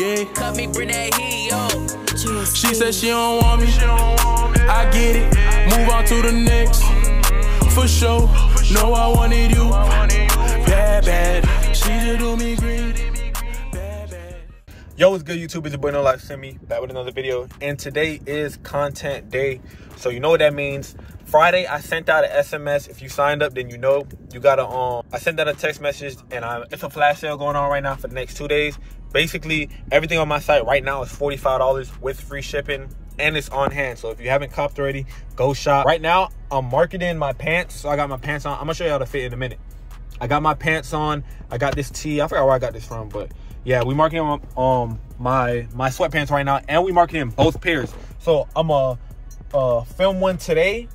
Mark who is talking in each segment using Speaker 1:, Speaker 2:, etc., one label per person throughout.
Speaker 1: Yeah.
Speaker 2: Cut me, bring that heat, yo.
Speaker 1: She said she don't want me. I get it. Move on to the next. Mm-hmm. For sure. No, I wanted you. Bad, bad. She just do me green. Bad, bad.
Speaker 3: Yo, what's good, YouTube? It's your boy Nolife Simmy back with another video, and today is content day. So you know what that means. Friday, I sent out an SMS. If you signed up, then you know you got to um. I sent out a text message, and I, it's a flash sale going on right now for the next two days. Basically, everything on my site right now is forty five dollars with free shipping, and it's on hand. So if you haven't copped already, go shop. Right now, I'm marketing my pants. So I got my pants on. I'm gonna show you how to fit in a minute. I got my pants on. I got this tee. I forgot where I got this from, but yeah, we marketing um my my sweatpants right now, and we marketing both pairs. So I'm a uh, film one today.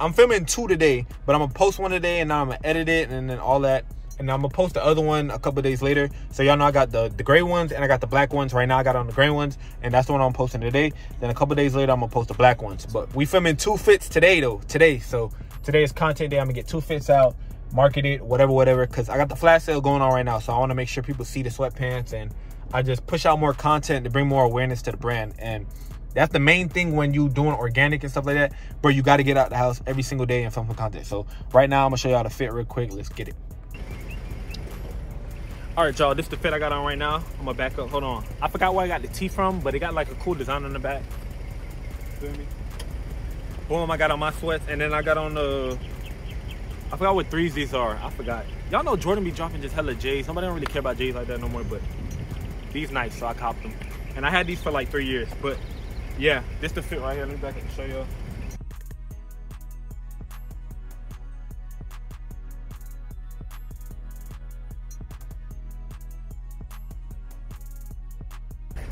Speaker 3: I'm filming two today, but I'm gonna post one today, and I'm gonna edit it, and then all that, and I'm gonna post the other one a couple days later. So y'all know I got the the gray ones and I got the black ones. Right now I got on the gray ones, and that's the one I'm posting today. Then a couple days later I'm gonna post the black ones. But we filming two fits today though. Today, so today is content day. I'm gonna get two fits out market it, whatever, whatever. Because I got the flash sale going on right now, so I want to make sure people see the sweatpants, and I just push out more content to bring more awareness to the brand. And that's the main thing when you doing organic and stuff like that, bro. You got to get out the house every single day and film some content. So right now, I'm gonna show you how to fit real quick. Let's get it. All right, y'all. This is the fit I got on right now. I'm gonna back up. Hold on. I forgot where I got the tee from, but it got like a cool design on the back. Feel me? Boom! I got on my sweats, and then I got on the I forgot what threes these are. I forgot. Y'all know Jordan be dropping just hella J's. Somebody don't really care about J's like that no more, but these nice, so I copped them. And I had these for like three years, but yeah, this the fit right here. Let me back and show y'all.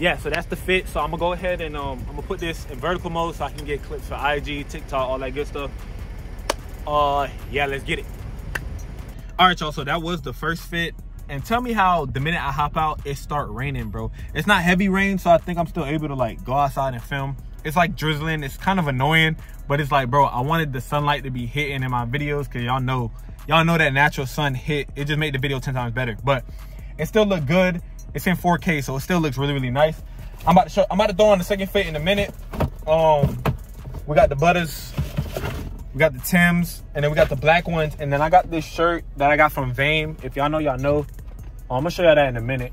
Speaker 3: Yeah, so that's the fit. So I'm gonna go ahead and um, I'm gonna put this in vertical mode so I can get clips for IG, TikTok, all that good stuff uh yeah let's get it all right y'all so that was the first fit and tell me how the minute i hop out it start raining bro it's not heavy rain so i think i'm still able to like go outside and film it's like drizzling it's kind of annoying but it's like bro i wanted the sunlight to be hitting in my videos because y'all know y'all know that natural sun hit it just made the video 10 times better but it still look good it's in 4k so it still looks really really nice i'm about to show i'm about to throw on the second fit in a minute um we got the butters we got the Tims, and then we got the black ones. And then I got this shirt that I got from Vame. If y'all know, y'all know. I'm gonna show y'all that in a minute.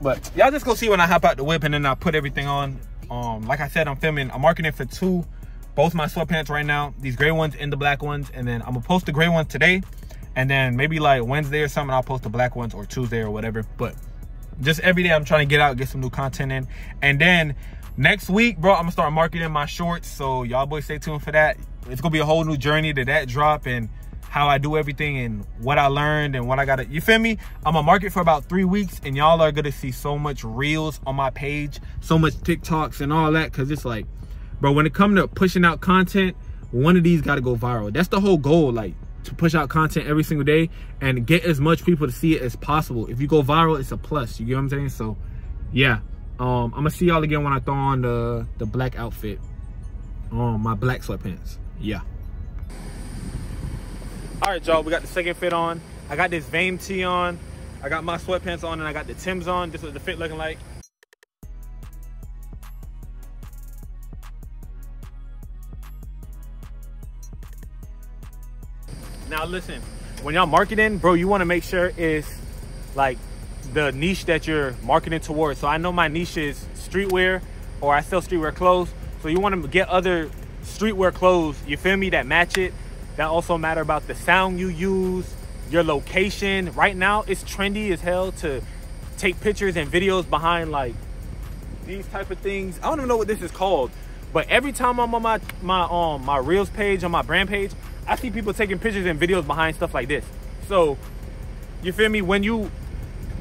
Speaker 3: But y'all just go see when I hop out the whip and then I put everything on. Um, like I said, I'm filming, I'm marketing for two, both my sweatpants right now. These gray ones and the black ones. And then I'm gonna post the gray ones today. And then maybe like Wednesday or something, I'll post the black ones or Tuesday or whatever. But just every day I'm trying to get out, get some new content in. And then next week, bro, I'm gonna start marketing my shorts. So y'all boys stay tuned for that it's gonna be a whole new journey to that drop and how I do everything and what I learned and what I gotta, you feel me? I'm gonna market for about three weeks and y'all are gonna see so much reels on my page, so much TikToks and all that, cause it's like, bro, when it comes to pushing out content, one of these gotta go viral. That's the whole goal, like to push out content every single day and get as much people to see it as possible. If you go viral, it's a plus, you get what I'm saying? So yeah, um, I'm gonna see y'all again when I throw on the, the black outfit, um, my black sweatpants yeah all right y'all we got the second fit on. I got this Vame tee on. I got my sweatpants on and i got the tims on. This is the fit looking like. Now listen when y'all marketing bro you want to make sure it's like the niche that you're marketing towards. So i know my niche is streetwear or i sell streetwear clothes. So you want to get other streetwear clothes, you feel me, that match it. That also matter about the sound you use, your location. Right now, it's trendy as hell to take pictures and videos behind like these type of things. I don't even know what this is called, but every time I'm on my my um my reels page on my brand page, I see people taking pictures and videos behind stuff like this. So, you feel me? When you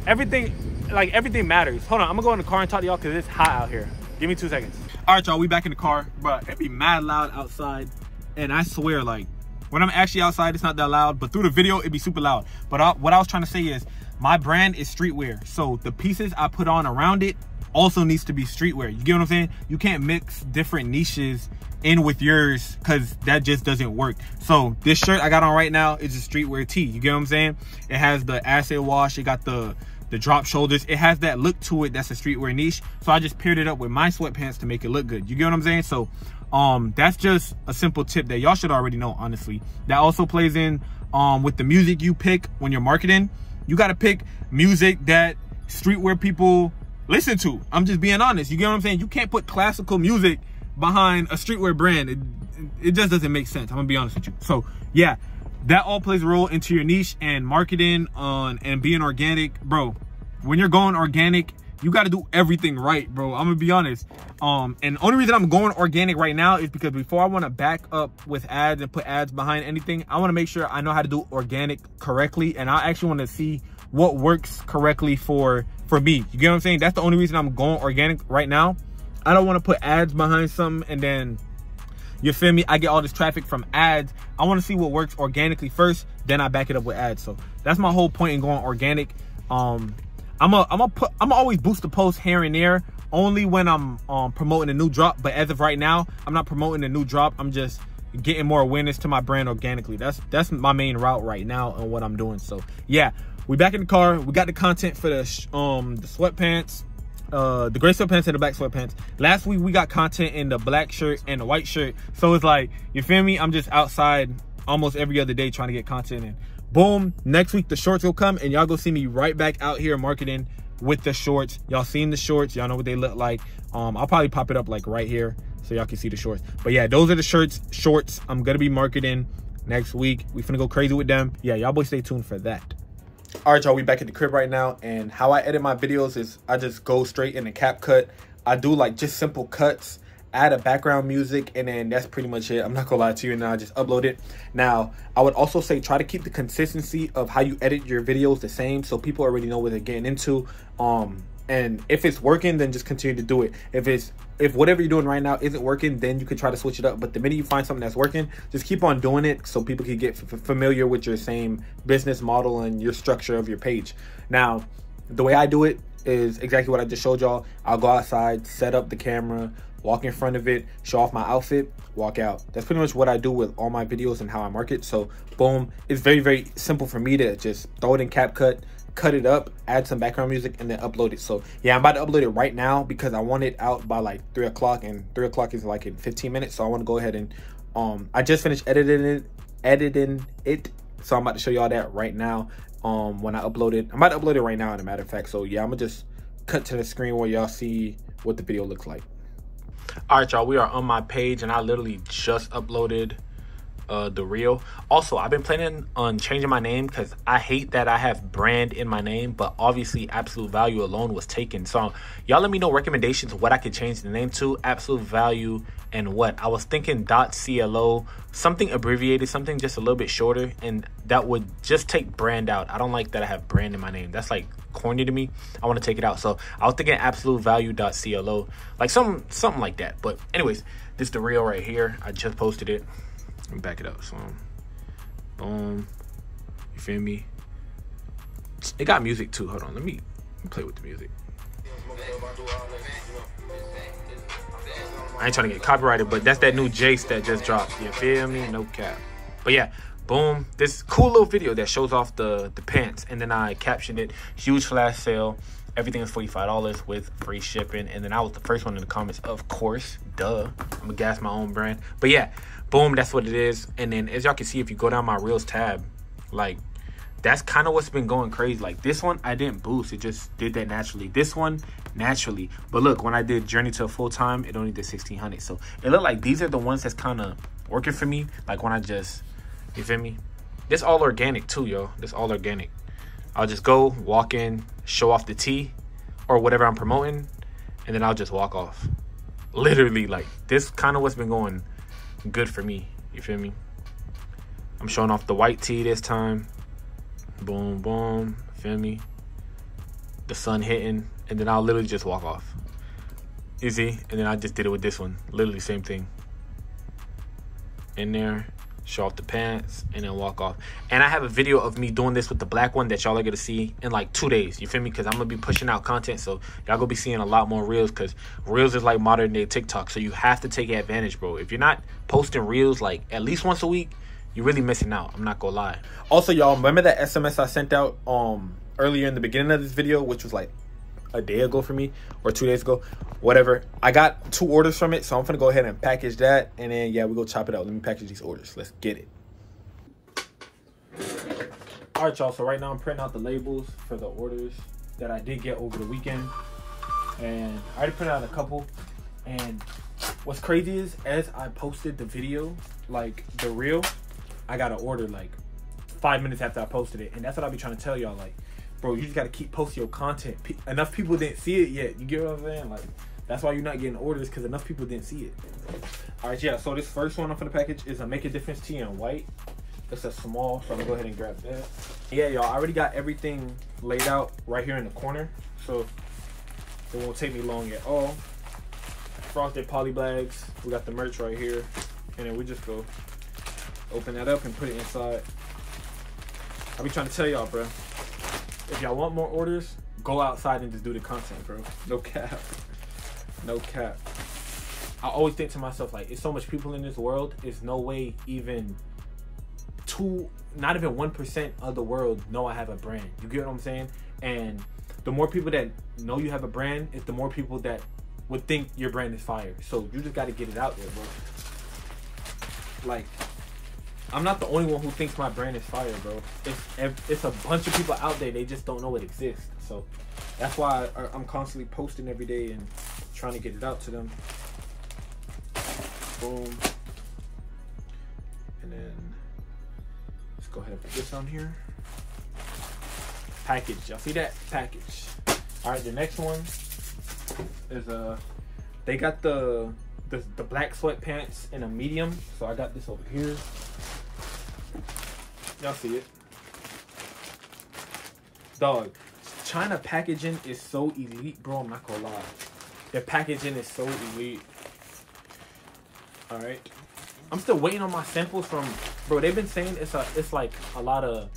Speaker 3: everything like everything matters. Hold on, I'm gonna go in the car and talk to y'all because it's hot out here. Give me two seconds. All right, y'all, we back in the car. Bro, it be mad loud outside. And I swear, like, when I'm actually outside, it's not that loud. But through the video, it'd be super loud. But I, what I was trying to say is, my brand is streetwear. So the pieces I put on around it also needs to be streetwear. You get what I'm saying? You can't mix different niches in with yours because that just doesn't work. So this shirt I got on right now is a streetwear tee. You get what I'm saying? It has the acid wash. It got the the drop shoulders. It has that look to it that's a streetwear niche. So I just paired it up with my sweatpants to make it look good. You get what I'm saying? So um, that's just a simple tip that y'all should already know, honestly. That also plays in um, with the music you pick when you're marketing. You got to pick music that streetwear people listen to. I'm just being honest. You get what I'm saying? You can't put classical music behind a streetwear brand. It, it just doesn't make sense. I'm gonna be honest with you. So yeah, that all plays a role into your niche and marketing on and being organic, bro. When you're going organic, you got to do everything right, bro. I'm gonna be honest. Um, and only reason I'm going organic right now is because before I want to back up with ads and put ads behind anything, I want to make sure I know how to do organic correctly, and I actually want to see what works correctly for for me. You get what I'm saying? That's the only reason I'm going organic right now. I don't want to put ads behind something and then you feel me? I get all this traffic from ads. I want to see what works organically first, then I back it up with ads. So that's my whole point in going organic. Um, I'm a, I'm a put, I'm a always boost the post here and there, only when I'm um, promoting a new drop. But as of right now, I'm not promoting a new drop. I'm just getting more awareness to my brand organically. That's that's my main route right now and what I'm doing. So yeah, we back in the car. We got the content for the um the sweatpants uh the gray sweatpants and the black sweatpants. Last week we got content in the black shirt and the white shirt. So it's like, you feel me? I'm just outside almost every other day trying to get content in. Boom, next week the shorts will come and y'all go see me right back out here marketing with the shorts. Y'all seen the shorts, y'all know what they look like. Um, I'll probably pop it up like right here so y'all can see the shorts. But yeah, those are the shirts, shorts I'm gonna be marketing next week. We finna go crazy with them. Yeah, y'all boys stay tuned for that. All right, y'all, we back at the crib right now. And how I edit my videos is I just go straight in the CapCut. I do like just simple cuts, add a background music, and then that's pretty much it. I'm not gonna lie to you, and I just upload it. Now, I would also say try to keep the consistency of how you edit your videos the same so people already know what they're getting into. Um, and if it's working then just continue to do it if it's if whatever you're doing right now isn't working then you can try to switch it up but the minute you find something that's working just keep on doing it so people can get familiar with your same business model and your structure of your page now the way i do it is exactly what i just showed y'all i'll go outside set up the camera walk in front of it show off my outfit walk out that's pretty much what i do with all my videos and how i market so boom it's very very simple for me to just throw it in CapCut cut it up, add some background music, and then upload it. So yeah, I'm about to upload it right now because I want it out by like three o'clock, and three o'clock is like in 15 minutes. So I want to go ahead and um, I just finished editing it, editing it. So I'm about to show y'all that right now. Um, when I upload it, I'm about to upload it right now. As a matter of fact, so yeah, I'm gonna just cut to the screen where y'all see what the video looks like. All right, y'all, we are on my page, and I literally just uploaded uh, the reel. Also, I've been planning on changing my name because I hate that I have brand in my name, but obviously absolute value alone was taken. So y'all let me know recommendations what I could change the name to. Absolute value and what I was thinking .clo, something abbreviated, something just a little bit shorter, and that would just take brand out. I don't like that I have brand in my name. That's like corny to me. I want to take it out. So I was thinking absolute value .clo, like something something like that. But anyways, this is the reel right here. I just posted it. Back it up. So, boom. You feel me? It got music too. Hold on. Let me, let me play with the music. I ain't trying to get copyrighted, but that's that new Jace that just dropped. You feel me? No cap. But yeah, boom. This cool little video that shows off the, the pants. And then I captioned it, huge flash sale. Everything is $45 with free shipping. And then I was the first one in the comments, of course. Duh. I'm going to gas my own brand. But yeah, boom that's what it is. And then as y'all can see if you go down my reels tab like that's kind of what's been going crazy. Like this one i didn't boost. It just did that naturally. This one naturally. But look when i did journey to a full time it only did 1600 so it looked like these are the ones that's kind of working for me. Like when i just you feel me? This all organic too yo. This all organic. I'll just go walk in show off the tee or whatever i'm promoting and then i'll just walk off. Literally like this kind of what's been going good for me. You feel me? I'm showing off the white tee this time. Boom, boom. Feel me? The sun hitting, and then I'll literally just walk off. Easy. And then I just did it with this one. Literally same thing. In there show off the pants, and then walk off. And I have a video of me doing this with the black one that y'all are gonna see in like two days. You feel me? Because I'm gonna be pushing out content, so y'all gonna be seeing a lot more reels. Because reels is like modern day TikTok, so you have to take advantage, bro. If you're not posting reels like at least once a week, you're really missing out. I'm not gonna lie. Also, y'all remember that SMS I sent out um earlier in the beginning of this video, which was like a day ago for me or two days ago, whatever. I got two orders from it, so I'm gonna go ahead and package that, and then yeah, we go chop it out. Let me package these orders. Let's get it. All right, y'all. So right now I'm printing out the labels for the orders that I did get over the weekend, and I already printed out a couple. And what's crazy is, as I posted the video, like the reel, I got an order like five minutes after I posted it, and that's what I'll be trying to tell y'all. Like, bro, you just gotta keep posting your content. Pe- enough people didn't see it yet. You get what I'm saying? Like, that's why you're not getting orders because enough people didn't see it. All right, yeah. So this first one for the package is a Make a Difference tee in white. It's a small, so I'm gonna go ahead and grab that. Yeah, y'all. I already got everything laid out right here in the corner, so it won't take me long at all. Frosted poly bags. We got the merch right here, and then we just go open that up and put it inside. I'll be trying to tell y'all, bro. If y'all want more orders, go outside and just do the content, bro. No cap. No cap. I always think to myself, like, it's so much people in this world. It's no way even two, not even one percent of the world know I have a brand. You get what I'm saying? And the more people that know you have a brand, it's the more people that would think your brand is fire. So you just got to get it out there, bro. Like, I'm not the only one who thinks my brand is fire, bro. It's it's a bunch of people out there. They just don't know it exists. So that's why I, I'm constantly posting every day and trying to get it out to them. Boom. And then let's go ahead and put this on here. Package. Y'all see that? Package. All right. The next one is uh they got the the, the black sweatpants in a medium. So I got this over here. Y'all see it. Dog, China packaging is so elite, bro. I'm not gonna lie. Their packaging is so elite. Alright. I'm still waiting on my samples from bro, they've been saying it's a it's like a lot of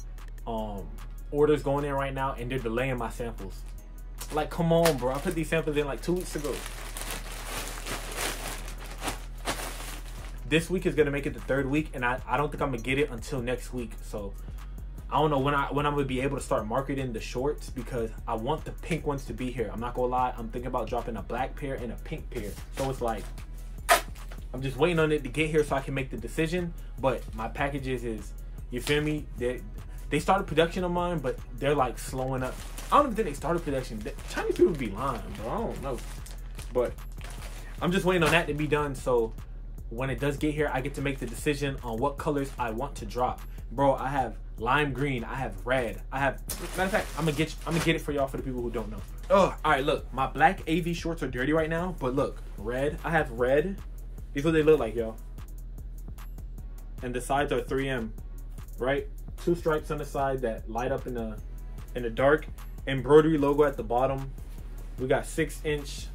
Speaker 3: um orders going in right now and they're delaying my samples. Like come on, bro. I put these samples in like two weeks ago. This week is gonna make it the third week, and I, I don't think I'm gonna get it until next week. So I don't know when I when I'm gonna be able to start marketing the shorts because I want the pink ones to be here. I'm not gonna lie, I'm thinking about dropping a black pair and a pink pair. So it's like I'm just waiting on it to get here so I can make the decision. But my packages is you feel me? They they started production on mine, but they're like slowing up. I don't even think they started production. Chinese people be lying, bro. I don't know. But I'm just waiting on that to be done. So when it does get here, I get to make the decision on what colors I want to drop. Bro, I have lime green, I have red, I have matter of fact, I'm gonna get you, I'm gonna get it for y'all for the people who don't know. Oh, all right, look, my black AV shorts are dirty right now, but look, red, I have red. These are what they look like, y'all. And the sides are 3M, right? Two stripes on the side that light up in the in the dark. Embroidery logo at the bottom. We got six inch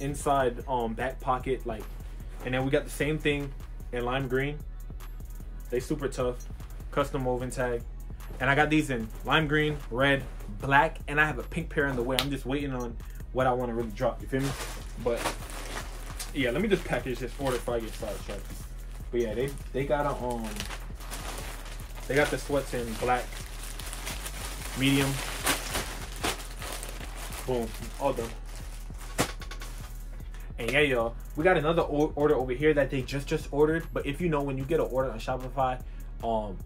Speaker 3: inside um back pocket like and then we got the same thing in lime green. They super tough. Custom woven tag. And I got these in lime green, red, black, and I have a pink pair in the way. I'm just waiting on what I want to really drop. You feel me? But yeah, let me just package this order before I get sidetracked. But yeah, they they got a um they got the sweats in black, medium. Boom, all done. And yeah, y'all, we got another order over here that they just just ordered. But if you know when you get an order on Shopify, um,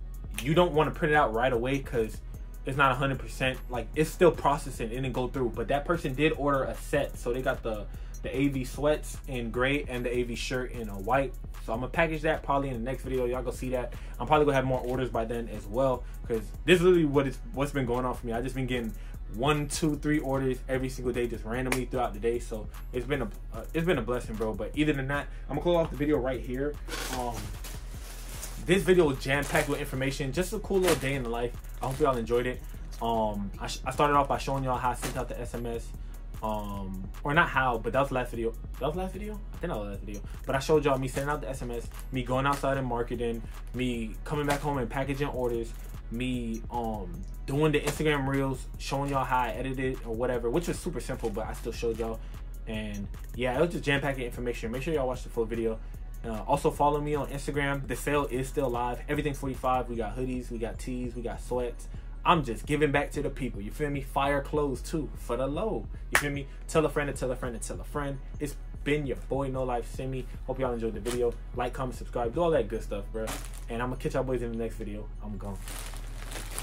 Speaker 3: you don't want to print it out right away because it's not 100% like it's still processing it didn't go through. But that person did order a set. So they got the the av sweats in gray and the av shirt in a white. So i'm gonna package that probably in the next video. Y'all go see that. I'm probably gonna have more orders by then as well because this is what is what's been going on for me. I just been getting one, two, three orders every single day, just randomly throughout the day. So it's been a uh, it's been a blessing, bro. But either than that, I'm gonna close off the video right here. Um, this video was jam packed with information, just a cool little day in the life. I hope y'all enjoyed it. Um, I, I started off by showing y'all how I sent out the SMS. Um, or not how, but that was last video. That was last video? I think that was last video. But I showed y'all me sending out the SMS, me going outside and marketing, me coming back home and packaging orders, me um doing the Instagram reels, showing y'all how I edited or whatever, which was super simple, but I still showed y'all. And yeah, it was just jam packed information. Make sure y'all watch the full video. Uh, also follow me on Instagram. The sale is still live. Everything 45. We got hoodies, we got tees, we got sweats. I'm just giving back to the people. You feel me? Fire clothes too for the low. You feel me? Tell a friend to tell a friend to tell a friend. It's been your boy Nolife Simmy. Hope y'all enjoyed the video. Like, comment, subscribe, do all that good stuff, bro. And I'm gonna catch y'all boys in the next video. I'm gone.